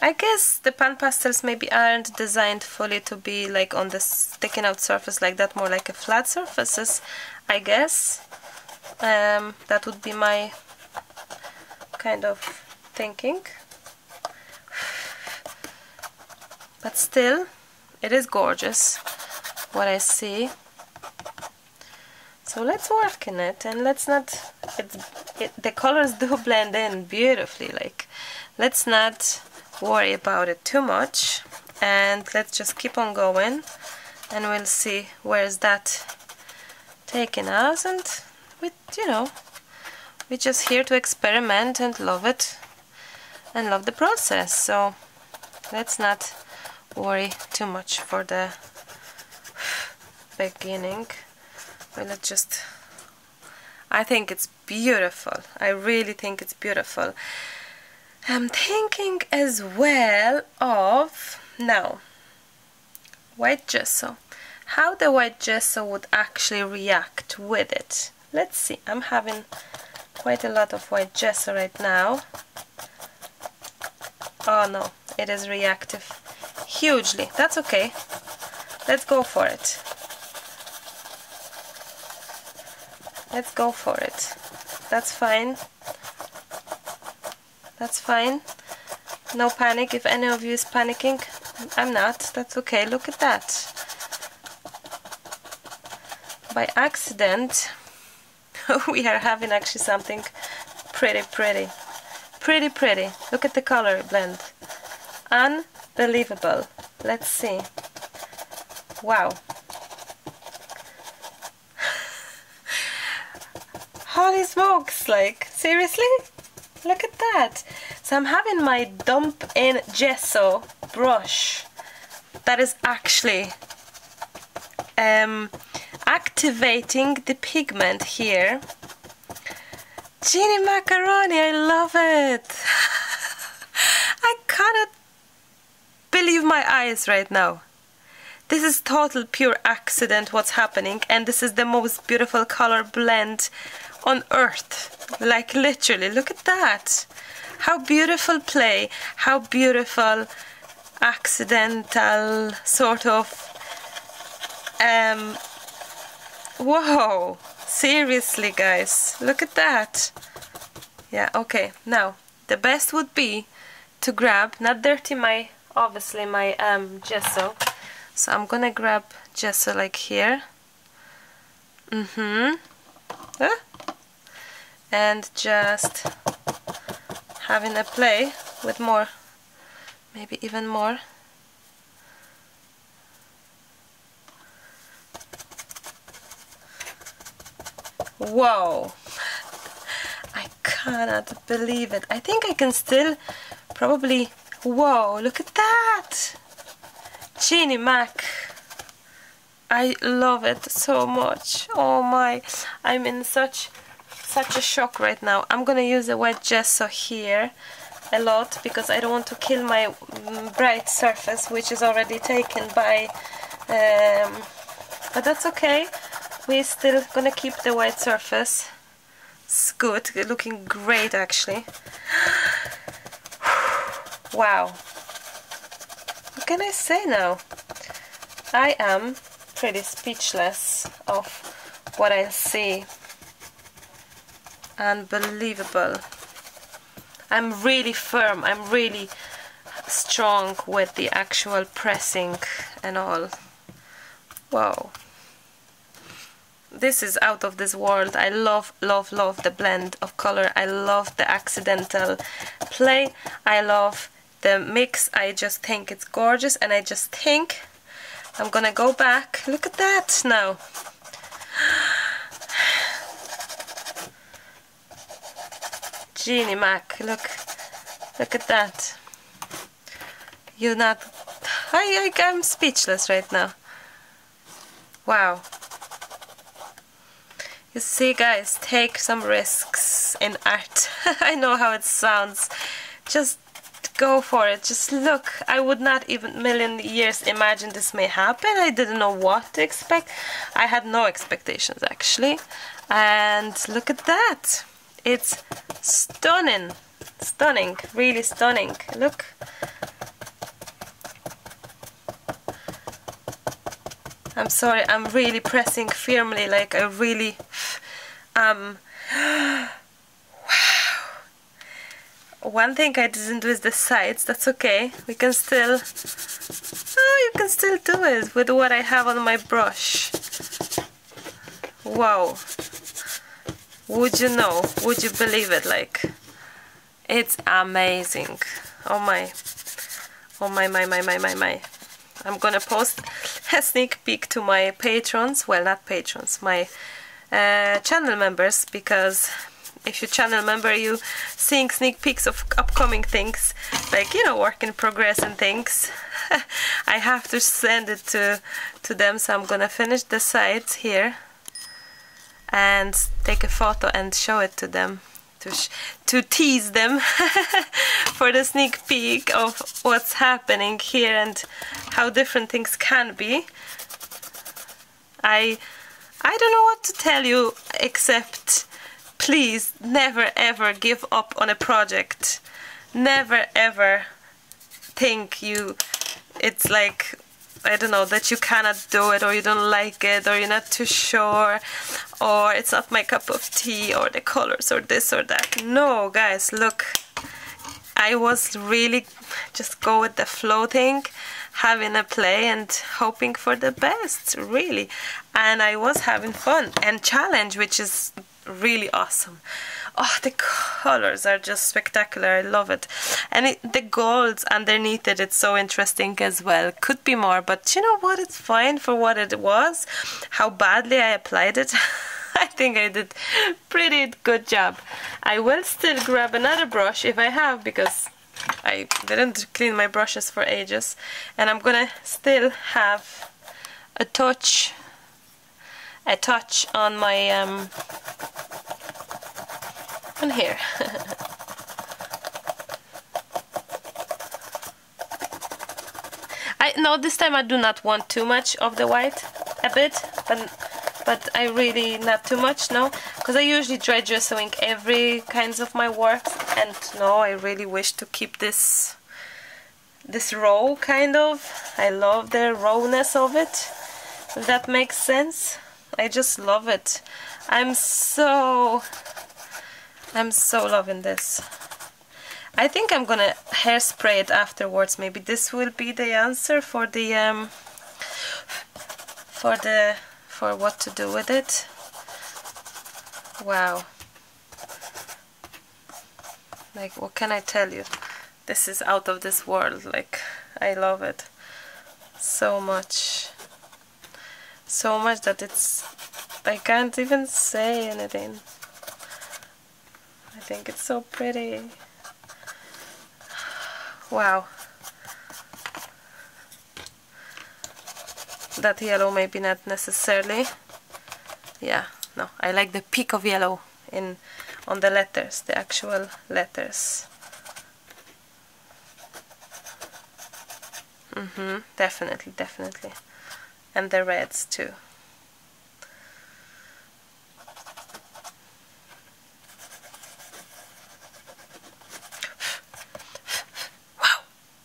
I guess the PanPastels maybe aren't designed fully to be like on the sticking out surface like that, more like a flat surfaces, I guess. Um, that would be my kind of thinking. But still it is gorgeous what I see. So let's work in it and let's not it, the colors do blend in beautifully like let's not worry about it too much and let's just keep on going and we'll see where's that taking us and we you know we're just here to experiment and love it and love the process. So let's not worry too much for the beginning. But let's just I think it's beautiful. I really think it's beautiful. I'm thinking as well of now white gesso. How the white gesso would actually react with it. Let's see. I'm having quite a lot of white gesso right now Oh no, it is reactive. Hugely. That's okay. Let's go for it. let's go for it. That's fine. That's fine. No panic. If any of you is panicking I'm not. That's okay. Look at that. By accident we are having actually something pretty pretty pretty pretty. Look at the color blend. Unbelievable. Let's see. Wow. Holy smokes like seriously? Look at that. So I'm having my dump in gesso brush. That is actually um, activating the pigment here Ginny Macaroni I love it. I cannot believe my eyes right now. This is total pure accident what's happening and this is the most beautiful color blend on earth. Like literally look at that. How beautiful play how beautiful accidental sort of um whoa seriously guys. Look at that. Yeah okay. Now the best would be to grab not dirty my obviously my um gesso. So I'm gonna grab gesso like here. Mm-hmm. And just having a play with more. Maybe even more whoa. I cannot believe it. I think I can still probably whoa look at that. Ginny Mac. I love it so much. Oh my I'm in such such a shock right now. I'm gonna use a wet gesso here a lot because I don't want to kill my mm, bright surface which is already taken by um, but that's okay we're still gonna keep the white surface. It's good looking great actually. Wow. What can I say now? I am pretty speechless of what I see. Unbelievable. I'm really firm. I'm really strong with the actual pressing and all. Wow this is out of this world I love love love the blend of color I love the accidental play I love the mix I just think it's gorgeous and I just think I'm gonna go back look at that now Ginny Mac, look, look at that. You're not, I, I, I'm speechless right now. Wow. You see guys, take some risks in art. I know how it sounds. Just go for it. Just look. I would not even million years imagine this may happen. I didn't know what to expect. I had no expectations actually. And look at that. It's stunning. Stunning. Really stunning. Look. I'm sorry, I'm really pressing firmly, like I really, um, wow. One thing I didn't do is the sides, that's okay. We can still, oh, you can still do it with what I have on my brush. Wow. Would you know? Would you believe it? Like, it's amazing. Oh my. Oh my, my, my, my, my, my. I'm gonna post a sneak peek to my patrons. Well, not patrons, my uh, channel members, because if you channel member, you seeing sneak peeks of upcoming things, like, you know, work in progress and things. I have to send it to, to them, so I'm gonna finish the sides here and take a photo and show it to them to, to tease them for the sneak peek of what's happening here and how different things can be. I I don't know what to tell you except please never ever give up on a project. Never ever think you it's like I don't know that you cannot do it or you don't like it or you're not too sure or it's not my cup of tea or the colors or this or that no guys look I was really just go with the floating having a play and hoping for the best really. And I was having fun. And challenge which is really awesome. Oh the colors are just spectacular. I love it. And it, the golds underneath it it's so interesting as well. Could be more but you know what? It's fine for what it was. How badly I applied it I think I did pretty good job. I will still grab another brush if I have because I didn't clean my brushes for ages. And I'm gonna still have a touch a touch on my um, on here. I no this time I do not want too much of the white a bit but but I really not too much no? Because I usually dry dressing every kinds of my work and no I really wish to keep this this raw kind of. I love the rawness of it if that makes sense. I just love it. I'm so I'm so loving this. I think I'm gonna hairspray it afterwards. Maybe this will be the answer for the um for the for what to do with it. Wow. Like, what can I tell you? This is out of this world. Like, I love it so much. So much that it's... I can't even say anything. I think it's so pretty. Wow. That yellow maybe not necessarily. Yeah no I like the peak of yellow in on the letters the actual letters. Mm-hmm definitely definitely. And the reds too. Wow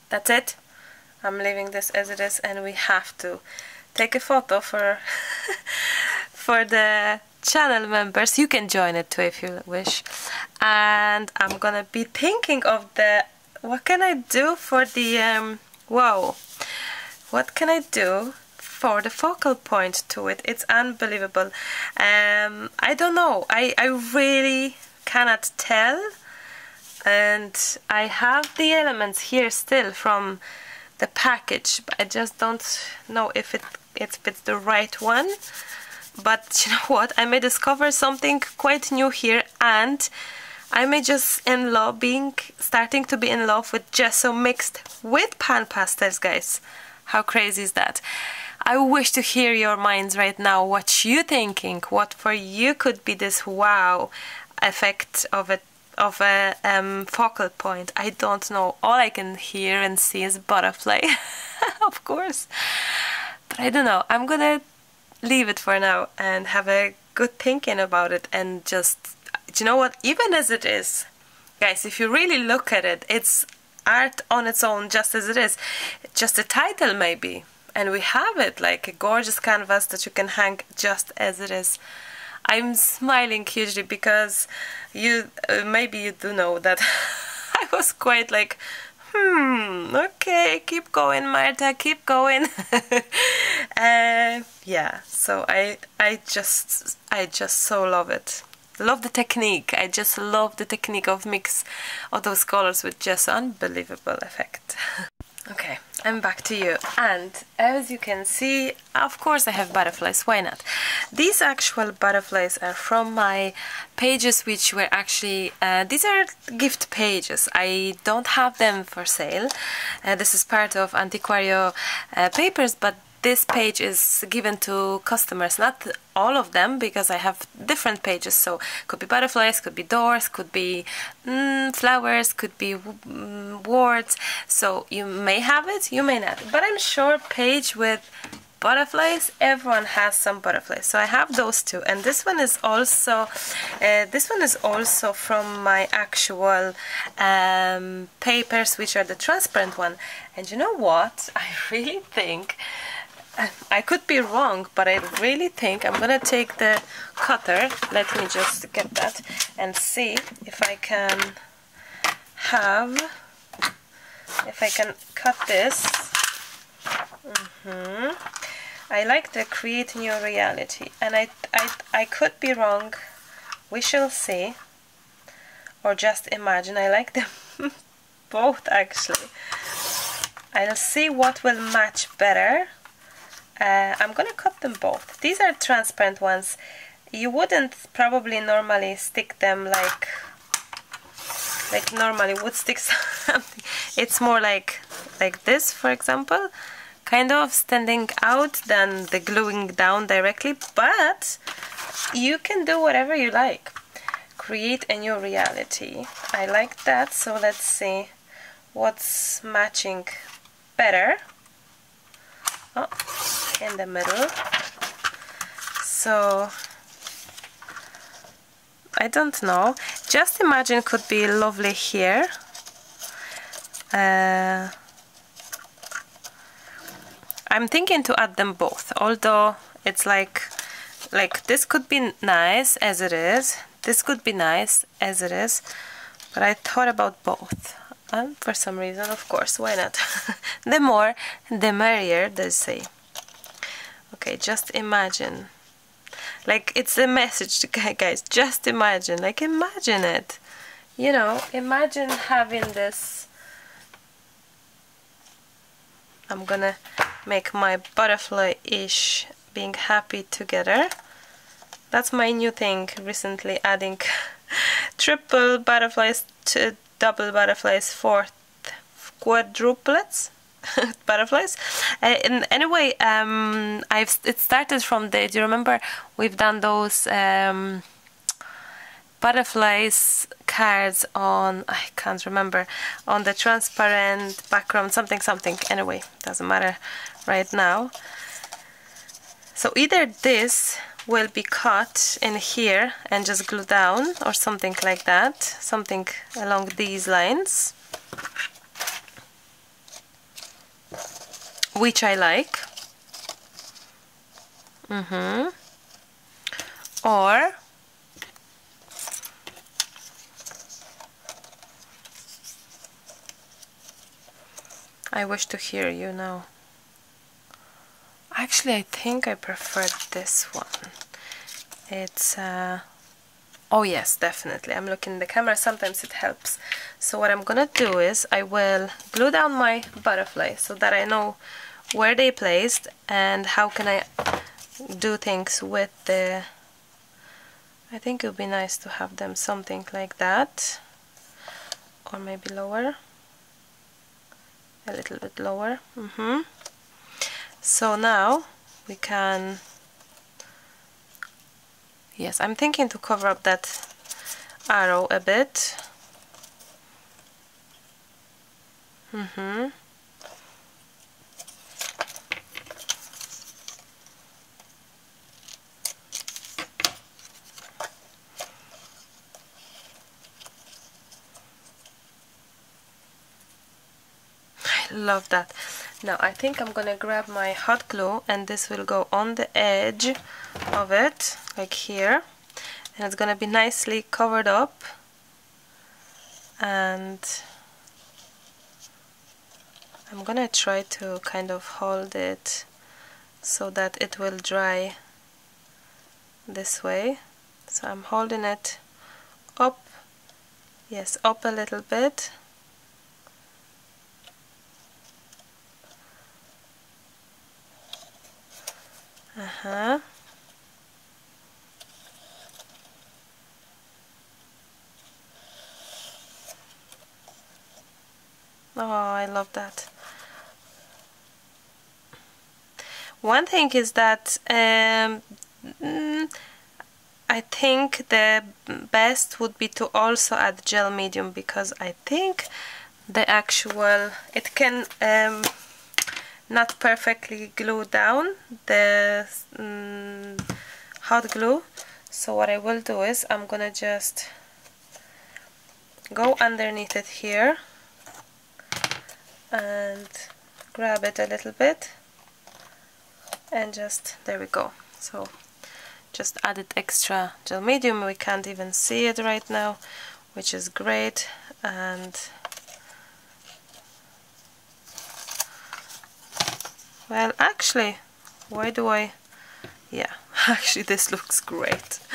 that's it. I'm leaving this as it is and we have to take a photo for for the channel members. You can join it too if you wish. And I'm gonna be thinking of the what can I do for the um, whoa what can I do for the focal point to it? It's unbelievable. Um, I don't know. I, I really cannot tell. And I have the elements here still from the package but I just don't know if it if it's the right one. But you know what? I may discover something quite new here and I may just in love being starting to be in love with gesso mixed with PanPastels guys. How crazy is that? I wish to hear your minds right now. What you thinking? What for you could be this wow effect of it of a um, focal point? I don't know. All I can hear and see is butterfly of course I don't know. I'm gonna leave it for now and have a good thinking about it and just, you know what? Even as it is, guys, if you really look at it, it's art on its own just as it is. Just a title maybe. And we have it like a gorgeous canvas that you can hang just as it is. I'm smiling hugely because you uh, maybe you do know that I was quite like hmm, okay, keep going, Marta, keep going. uh, yeah, so I, I just, I just so love it. Love the technique. I just love the technique of mix of those colors with just unbelievable effect. okay, I'm back to you. And as you can see, of course I have butterflies, why not? These actual butterflies are from my pages which were actually, uh, these are gift pages. I don't have them for sale. Uh, this is part of Antiquario uh, papers, but this page is given to customers not all of them because I have different pages. So could be butterflies could be doors could be mm, flowers could be mm, words. So you may have it you may not. But I'm sure page with butterflies everyone has some butterflies. So I have those two. And this one is also uh, this one is also from my actual um, papers which are the transparent one. And you know what? I really think I could be wrong, but I really think I'm gonna take the cutter. Let me just get that and see if I can have, if I can cut this. Mm -hmm. I like the create new reality, and I, I, I could be wrong. We shall see, or just imagine. I like them both actually. I'll see what will match better uh, I'm gonna cut them both. These are transparent ones. You wouldn't probably normally stick them like like normally would stick something. It's more like like this, for example, kind of standing out than the gluing down directly, but you can do whatever you like. Create a new reality. I like that, so let's see what's matching better. Oh, in the middle. So I don't know. Just imagine could be lovely here. Uh, I'm thinking to add them both although it's like like this could be nice as it is this could be nice as it is but I thought about both for some reason of course why not? The more the merrier they say. Okay just imagine. Like it's a message to guys just imagine like imagine it. You know imagine having this. I'm gonna make my butterfly-ish being happy together. That's my new thing recently adding triple butterflies to double butterflies fourth quadruplets butterflies. Uh, anyway, um, I've it started from the. Do you remember we've done those um, butterflies cards on? I can't remember on the transparent background something something. Anyway, doesn't matter right now. So either this will be cut in here and just glue down or something like that, something along these lines which I like. Mm-hmm. Or I wish to hear you now. Actually, I think I prefer this one. It's uh, oh yes, definitely. I'm looking in the camera. Sometimes it helps. So what I'm gonna do is I will glue down my butterfly so that I know where they placed and how can I do things with the I think it would be nice to have them something like that or maybe lower a little bit lower mm -hmm. So now we can yes I'm thinking to cover up that arrow a bit mm -hmm. I love that now I think I'm gonna grab my hot glue and this will go on the edge of it like here. And it's gonna be nicely covered up. And I'm gonna try to kind of hold it so that it will dry this way. So I'm holding it up yes up a little bit Uh-huh. Oh, I love that. One thing is that um, mm, I think the best would be to also add gel medium because I think the actual it can um, not perfectly glue down the mm, hot glue. So what I will do is I'm gonna just go underneath it here and grab it a little bit and just there we go. So just added extra gel medium. We can't even see it right now which is great. And well actually why do I yeah actually this looks great.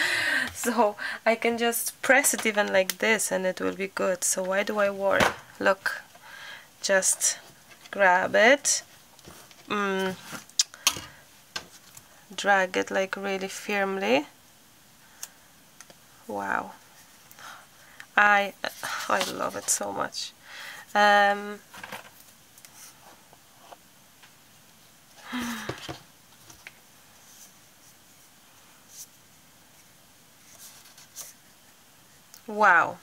So I can just press it even like this and it will be good. So why do I worry? Look just grab it. Mm, drag it like really firmly. Wow. I I love it so much. Um, wow.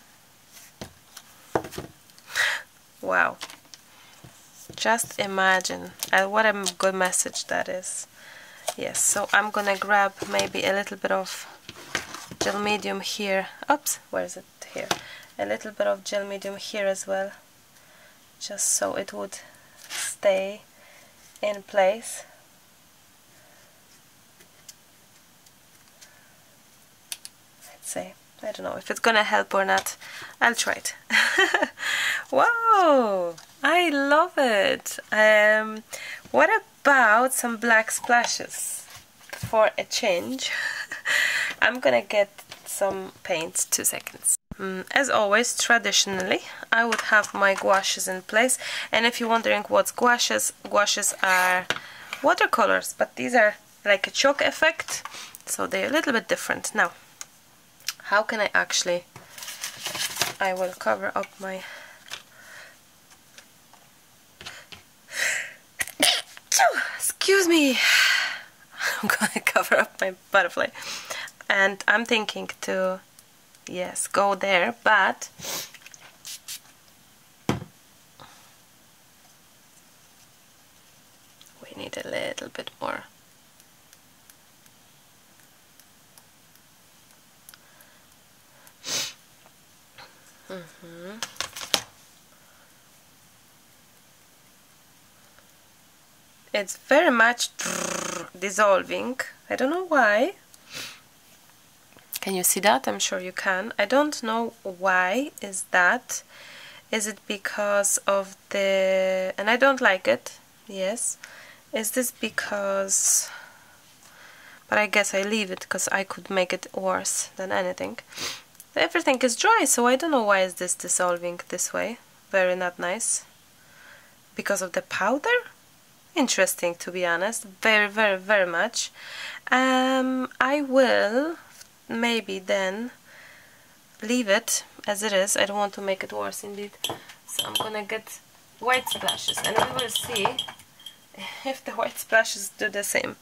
Wow. Just imagine uh, what a good message that is. Yes so I'm gonna grab maybe a little bit of gel medium here. Oops where is it? Here. A little bit of gel medium here as well just so it would stay in place. Let's see. I don't know if it's gonna help or not. I'll try it. Wow! I love it. Um, what about some black splashes for a change? I'm gonna get some paint two seconds mm, as always traditionally I would have my gouaches in place. And if you're wondering what's gouaches gouaches are watercolors but these are like a chalk effect so they're a little bit different. Now how can I actually I will cover up my excuse me. I'm gonna cover up my butterfly. And I'm thinking to yes go there but we need a little bit more. Mm -hmm. it's very much dissolving. I don't know why can you see that? I'm sure you can. I don't know why is that. Is it because of the... and I don't like it. Yes. Is this because... But I guess I leave it because I could make it worse than anything. Everything is dry, so I don't know why is this dissolving this way. Very not nice. Because of the powder? Interesting, to be honest. Very, very, very much. Um, I will maybe then leave it as it is. I don't want to make it worse indeed. So I'm gonna get white splashes and we will see if the white splashes do the same.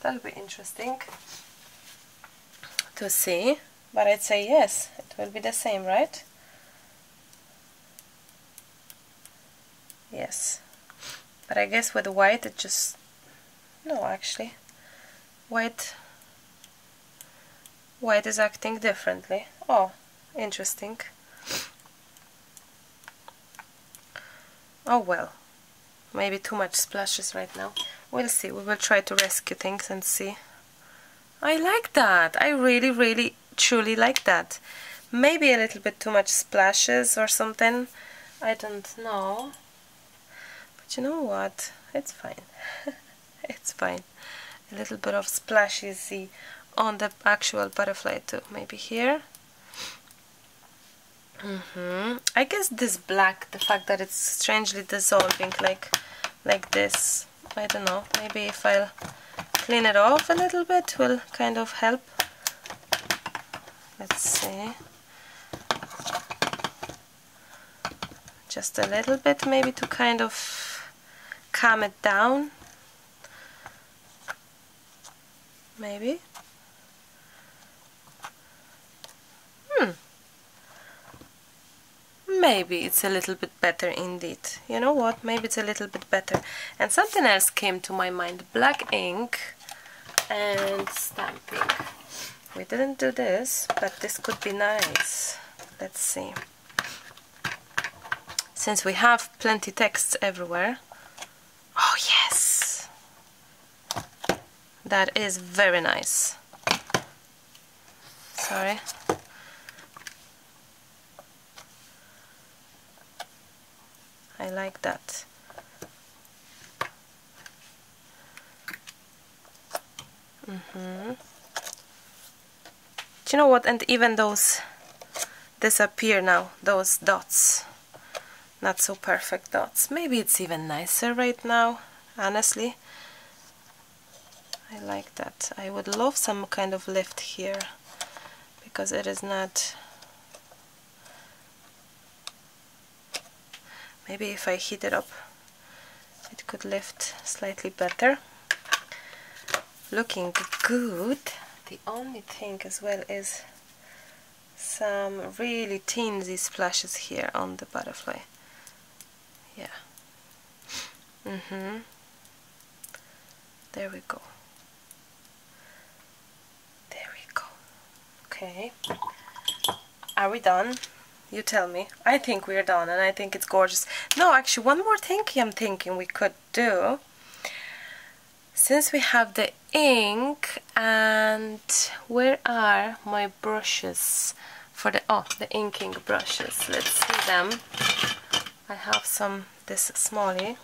That'll be interesting to see. But I'd say yes, it will be the same, right? Yes. But I guess with white it just... No, actually. White white is acting differently. Oh, interesting. Oh well, maybe too much splashes right now. We'll see, we will try to rescue things and see. I like that, I really, really, truly like that. Maybe a little bit too much splashes or something, I don't know. But you know what, it's fine, it's fine. A little bit of splashes on the actual butterfly too maybe here. Mm -hmm. I guess this black the fact that it's strangely dissolving like like this I don't know. Maybe if I'll clean it off a little bit will kind of help. Let's see. Just a little bit maybe to kind of calm it down. Maybe Hmm. maybe it's a little bit better indeed. You know what, maybe it's a little bit better. And something else came to my mind, black ink and stamping. We didn't do this, but this could be nice. Let's see. Since we have plenty texts everywhere. Oh yes! that is very nice sorry I like that. Mm -hmm. do you know what? And even those disappear now those dots. Not so perfect dots. Maybe it's even nicer right now honestly. I like that. I would love some kind of lift here because it is not maybe if I heat it up it could lift slightly better. Looking good. The only thing as well is some really teensy splashes here on the butterfly. Yeah. Mm-hmm. There we go. There we go. Okay. Are we done? You tell me. I think we're done and I think it's gorgeous. No, actually one more thing I'm thinking we could do. Since we have the ink and where are my brushes for the, oh, the inking brushes. Let's see them. I have some, this smallie.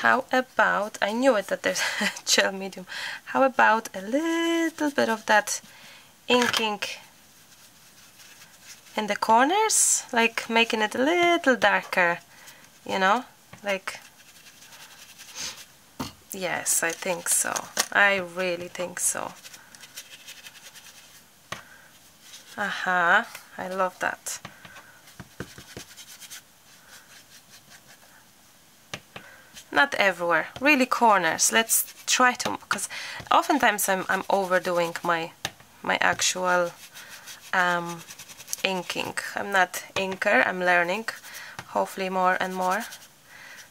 how about, I knew it that there's gel medium, how about a little bit of that inking in the corners, like making it a little darker, you know, like, yes, I think so, I really think so. Aha, uh -huh. I love that. not everywhere really corners let's try to because oftentimes I'm, I'm overdoing my my actual um, inking. I'm not inker I'm learning hopefully more and more.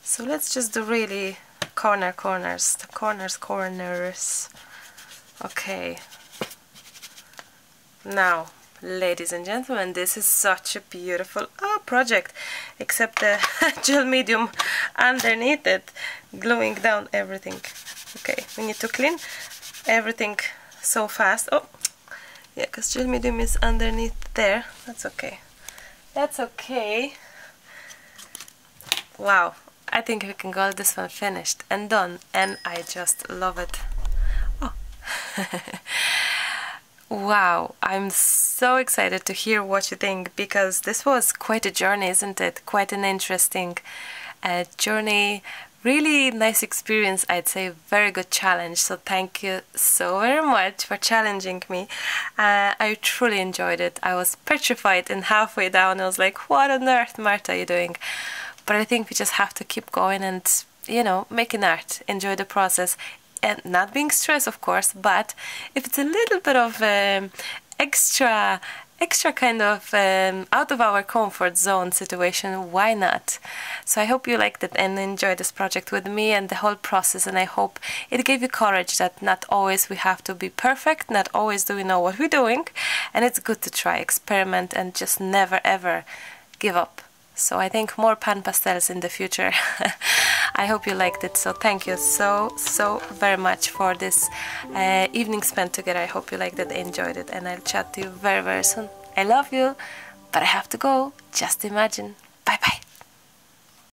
So let's just do really corner corners the corners corners. Okay. Now ladies and gentlemen this is such a beautiful oh, project except the gel medium underneath it gluing down everything. Okay we need to clean everything so fast. Oh yeah because gel medium is underneath there. That's okay. That's okay. Wow. I think we can call this one finished and done and I just love it. Oh. Wow, I'm so excited to hear what you think because this was quite a journey, isn't it? Quite an interesting uh, journey. Really nice experience, I'd say. Very good challenge. So, thank you so very much for challenging me. Uh, I truly enjoyed it. I was petrified, and halfway down, I was like, What on earth, Marta, are you doing? But I think we just have to keep going and you know, making art, enjoy the process and not being stressed of course but if it's a little bit of um, extra extra kind of um, out of our comfort zone situation why not so i hope you liked it and enjoyed this project with me and the whole process and i hope it gave you courage that not always we have to be perfect not always do we know what we're doing and it's good to try experiment and just never ever give up so I think more PanPastels in the future. I hope you liked it. So thank you so, so very much for this uh, evening spent together. I hope you liked it, enjoyed it, and I'll chat to you very, very soon. I love you, but I have to go. Just imagine. Bye bye.